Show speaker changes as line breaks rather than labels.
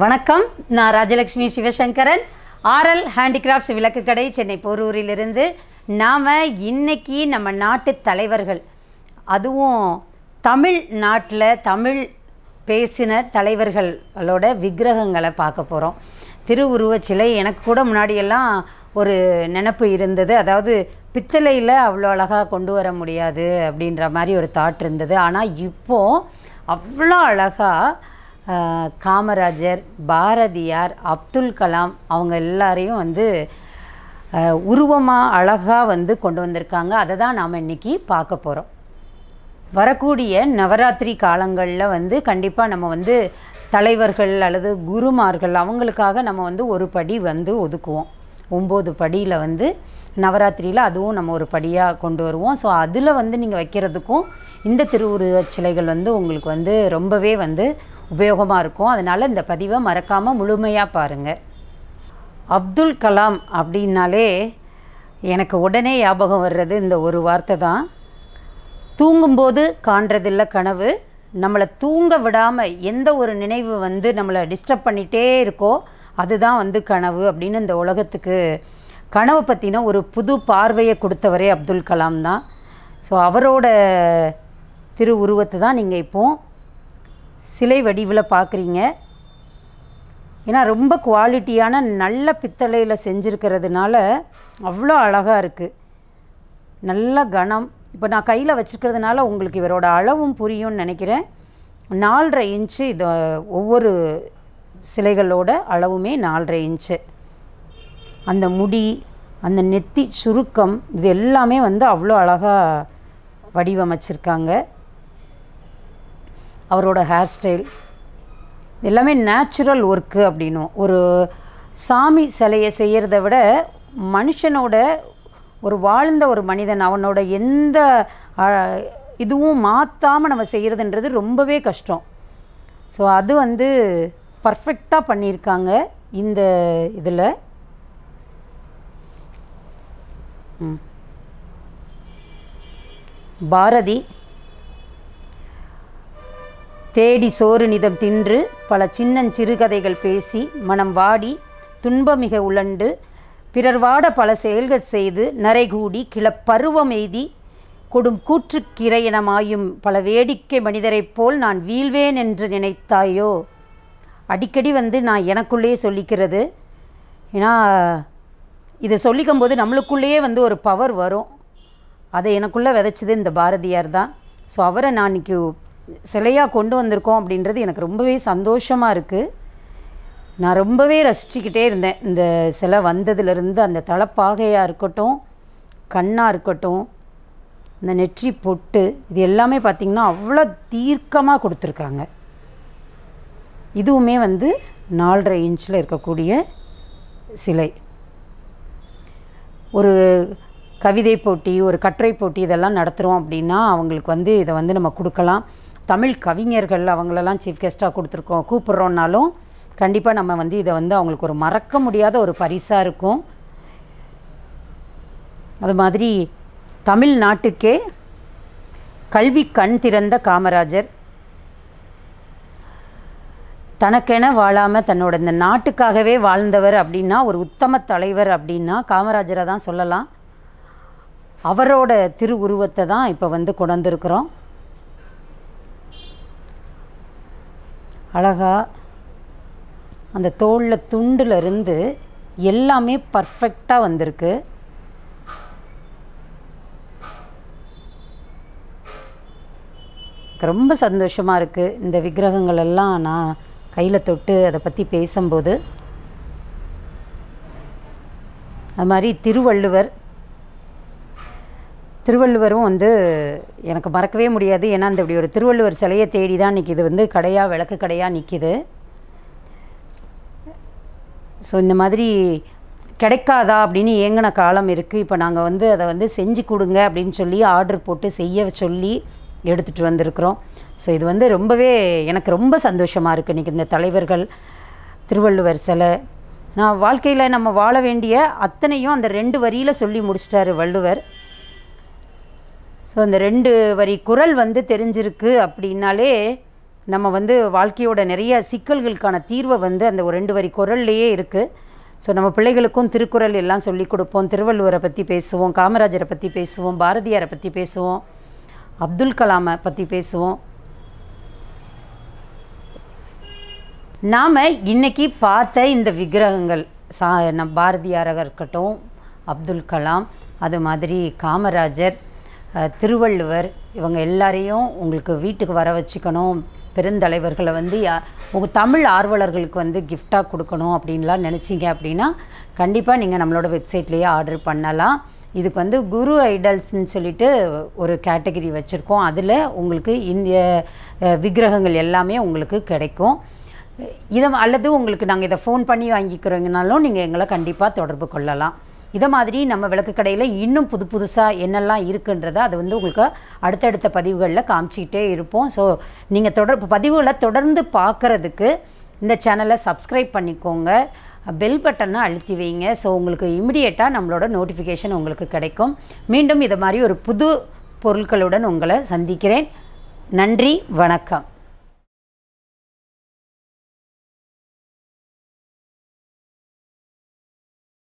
வணக்கம். நான் Rajalakshmi Sivasankaran. RL handicrafts விளக்கு கடை சென்னை போரூரிலிருந்து. நாம் இன்னைக்கு நம்ம நாட்டு தலைவர்கள். அதுவும் தமிழ் நாட்டில் தமிழ் பேசின தலைவர்களோட விக்கிரகங்களை பார்க்க போகிறோம் திருவுருவச் சிலை எனக்கு கூட முன்னாடியெல்லாம் ஒரு நினப்பு இருந்தது. அதாவது பித்தளையில் அவ்வளோ அழகாக கொண்டு வர முடியாது அப்படின்ற மாதிரி ஒரு தாட் இருந்தது. ஆனால் இப்போது அவ்வளோ அழகாக காமராஜர் பாரதியார் அப்துல் கலாம் அவங்க எல்லாரையும் வந்து உருவமாக அழகாக வந்து கொண்டு வந்திருக்காங்க. அதை தான் நாம் இன்றைக்கி பார்க்க போகிறோம் வரக்கூடிய நவராத்திரி காலங்களில் வந்து கண்டிப்பாக நம்ம வந்து தலைவர்கள் அல்லது குருமார்கள் அவங்களுக்காக நம்ம வந்து ஒரு படி வந்து ஒதுக்குவோம். ஒம்பது படியில் வந்து நவராத்திரியில் அதுவும் நம்ம ஒரு படியாக கொண்டு வருவோம். ஸோ அதில் வந்து நீங்கள் வைக்கிறதுக்கும் இந்த திருவுருவச் சிலைகள் வந்து உங்களுக்கு வந்து ரொம்பவே வந்து உபயோகமாக இருக்கும். அதனால் இந்த பதிவை மறக்காமல் முழுமையாக பாருங்கள் அப்துல் கலாம் அப்படின்னாலே எனக்கு உடனே ஞாபகம் வர்றது இந்த ஒரு வார்த்தை தான். தூங்கும்போது காண்றதில்ல கனவு. நம்மளை தூங்க விடாமல் எந்த ஒரு நினைவு வந்து நம்மளை டிஸ்டர்ப் பண்ணிகிட்டே இருக்கோ அதுதான் வந்து கனவு அப்படின்னு இந்த உலகத்துக்கு கனவை பற்றின ஒரு புது பார்வையை கொடுத்தவரே அப்துல் கலாம் தான். ஸோ அவரோட திரு உருவத்தை தான் நீங்கள் இப்போது சிலை வடிவில் பார்க்குறீங்க ஏன்னா ரொம்ப குவாலிட்டியான நல்ல பித்தளையில் செஞ்சுருக்கிறதுனால அவ்வளோ அழகாக இருக்குது நல்ல கனம் இப்போ நான் கையில் வச்சுருக்கிறதுனால உங்களுக்கு இவரோட அளவும் புரியும்னு நினைக்கிறேன். நாலரை இன்ச்சு இது ஒவ்வொரு சிலைகளோட அளவுமே நாலரை இன்ச்சு. அந்த முடி அந்த நெத்தி சுருக்கம் இது எல்லாமே வந்து அவ்வளோ அழகாக வடிவமைச்சிருக்காங்க. அவரோட ஹேர் ஸ்டைல் எல்லாமே நேச்சுரல் ஒர்க்கு அப்படின்னும். ஒரு சாமி சிலையை செய்கிறத விட மனுஷனோட ஒரு வாழ்ந்த ஒரு மனிதன் அவனோட எந்த இதுவும் மாற்றாமல் நம்ம செய்கிறதுன்றது ரொம்பவே கஷ்டம். ஸோ அது வந்து பர்ஃபெக்டாக பண்ணியிருக்காங்க இந்த இதில். பாரதி தேடி சோறு நிதம் தின்று பல சின்னஞ்சிறுகதைகள் பேசி மனம் வாடி துன்பமிக உழண்டு. பிறர் வாட பல செயல்கள் செய்து நரைகூடி கிளப்பருவம் எய்தி கொடும் கூற்றுக்கிரையனமாயும் பல வேடிக்கை மனிதரைப் போல் நான் வீழ்வேன் என்று நினைத்தாயோ? அடிக்கடி வந்து நான் எனக்குள்ளேயே சொல்லிக்கிறது. ஏன்னா இதை சொல்லிக்கும் போது நம்மளுக்குள்ளேயே வந்து ஒரு பவர் வரும். அதை எனக்குள்ளே விதைச்சது இந்த பாரதியார் தான். ஸோ அவரை நான் இன்றைக்கி சிலையாக கொண்டு வந்திருக்கோம் அப்படின்றது எனக்கு ரொம்பவே சந்தோஷமாக இருக்குது நான் ரொம்பவே ரசிச்சுக்கிட்டே இருந்தேன். இந்த சிலை வந்ததுலேருந்து அந்த தலைப்பாகையாக இருக்கட்டும் கண்ணாக இருக்கட்டும் இந்த நெற்றி பொட்டு இது எல்லாமே பார்த்திங்கன்னா அவ்வளோ தீர்க்கமாக கொடுத்துருக்காங்க. இதுவுமே வந்து நாலரை இன்ச்சில் இருக்கக்கூடிய சிலை. ஒரு கவிதை போட்டி ஒரு கட்டுரை போட்டி இதெல்லாம் நடத்துகிறோம் அப்படின்னா அவங்களுக்கு வந்து இதை வந்து நம்ம கொடுக்கலாம். தமிழ் கவிஞர்கள் அவங்களெல்லாம் சீஃப் கெஸ்ட்டாக கொடுத்துருக்கோம். கூப்பிட்றோன்னாலும் கண்டிப்பாக நம்ம வந்து இதை வந்து அவங்களுக்கு ஒரு மறக்க முடியாத ஒரு பரிசாக இருக்கும். அது மாதிரி தமிழ்நாட்டுக்கே கல்வி கண் திறந்த காமராஜர். தனக்கென வாழாமல் தன்னோட இந்த நாட்டுக்காகவே வாழ்ந்தவர் அப்படின்னா ஒரு உத்தம தலைவர் அப்படின்னா காமராஜரை தான் சொல்லலாம். அவரோட திரு உருவத்தை தான் இப்போ வந்து கொண்டிருக்கிறோம் அழகாக அந்த தோளில் துண்டுல இருந்து எல்லாமே பர்ஃபெக்டாக வந்திருக்கு. எனக்கு ரொம்ப சந்தோஷமாக இருக்குது இந்த விக்கிரகங்கள் எல்லாம் நான் கையில் தொட்டு அதை பற்றி பேசும்போது. அது மாதிரி திருவள்ளுவர் திருவள்ளுவரும் வந்து எனக்கு மறக்கவே முடியாது. ஏன்னா அந்த இப்படி ஒரு திருவள்ளுவர் சிலையை தேடி தான் நிற்கிது இது வந்து கடையாக விளக்கு கடையாக நிற்கிது ஸோ இந்த மாதிரி கிடைக்காதா அப்படின்னு ஏங்கின காலம் இருக்குது இப்போ நாங்கள் வந்து அதை வந்து செஞ்சு கொடுங்க அப்படின்னு சொல்லி ஆர்டர் போட்டு செய்ய சொல்லி எடுத்துகிட்டு வந்திருக்கிறோம். ஸோ இது வந்து ரொம்பவே எனக்கு ரொம்ப சந்தோஷமாக இருக்குது இன்றைக்கி இந்த தலைவர்கள் திருவள்ளுவர் சிலை. நான் வாழ்க்கையில் நம்ம வாழ வேண்டிய அத்தனையும் அந்த ரெண்டு வரியில் சொல்லி முடிச்சிட்டாரு வள்ளுவர். ஸோ இந்த ரெண்டு வரி குரல் வந்து தெரிஞ்சிருக்கு அப்படின்னாலே நம்ம வந்து வாழ்க்கையோட நிறைய சிக்கல்களுக்கான தீர்வை வந்து அந்த ஒரு ரெண்டு வரி குரல்லையே இருக்குது ஸோ நம்ம பிள்ளைகளுக்கும் திருக்குறள் எல்லாம் சொல்லி கொடுப்போம். திருவள்ளுவரை பற்றி பேசுவோம் காமராஜரை பற்றி பேசுவோம் பாரதியாரை பற்றி பேசுவோம் அப்துல் கலாமை பற்றி பேசுவோம். நாம் இன்றைக்கி பார்த்த இந்த விக்கிரகங்கள் சா நம் பாரதியாராக இருக்கட்டும் அப்துல் கலாம் அது மாதிரி காமராஜர் திருவள்ளுவர் இவங்க எல்லாரையும் உங்களுக்கு வீட்டுக்கு வர வச்சுக்கணும். பெருந்தலைவர்களை வந்து யா- தமிழ் ஆர்வலர்களுக்கு வந்து கிஃப்டாக கொடுக்கணும் அப்படின்லாம் நினச்சிங்க அப்படின்னா கண்டிப்பாக நீங்கள் நம்மளோட வெப்சைட்லேயே ஆர்டர் பண்ணலாம். இதுக்கு வந்து குரு ஐடல்ஸ்ன்னு சொல்லிட்டு ஒரு கேட்டகரி வச்சுருக்கோம். அதில் உங்களுக்கு இந்திய விக்கிரகங்கள் எல்லாமே உங்களுக்கு கிடைக்கும். இதை அல்லது உங்களுக்கு நாங்கள் இதை ஃபோன் பண்ணி வாங்கிக்கிறோங்கனாலும் நீங்கள் எங்களை கண்டிப்பாக தொடர்பு கொள்ளலாம். இதை மாதிரி நம்ம விளக்கு கடையில் இன்னும் புது புதுசாக என்னெல்லாம் இருக்குன்றத அது வந்து உங்களுக்கு அடுத்தடுத்த பதிவுகளில் காமிச்சிக்கிட்டே இருப்போம். ஸோ நீங்கள் தொடர் பதிவுகளை தொடர்ந்து பார்க்குறதுக்கு இந்த சேனலை சப்ஸ்கிரைப் பண்ணிக்கோங்க. பெல் பட்டனை அழுத்தி வைங்க. ஸோ உங்களுக்கு இமிடியேட்டாக நம்மளோட நோட்டிஃபிகேஷன் உங்களுக்கு கிடைக்கும். மீண்டும் இதை மாதிரி ஒரு புது பொருட்களுடன் உங்களை சந்திக்கிறேன். நன்றி வணக்கம்.